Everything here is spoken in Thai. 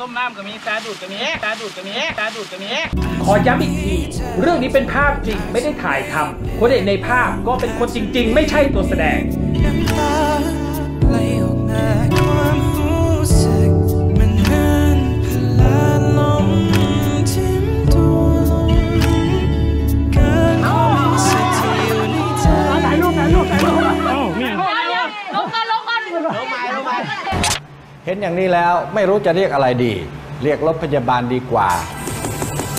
ต้มน้ำก็มีตาดูดก็มีตาดูดก็มีตาดูดก็มีขอย้ำอีกทีเรื่องนี้เป็นภาพจริงไม่ได้ถ่ายทำคนเอกในภาพก็เป็นคนจริง ๆ ไม่ใช่ตัวแสดง เห็นอย่างนี้แล้วไม่รู้จะเรียกอะไรดี เรียกรถพยาบาลดีกว่า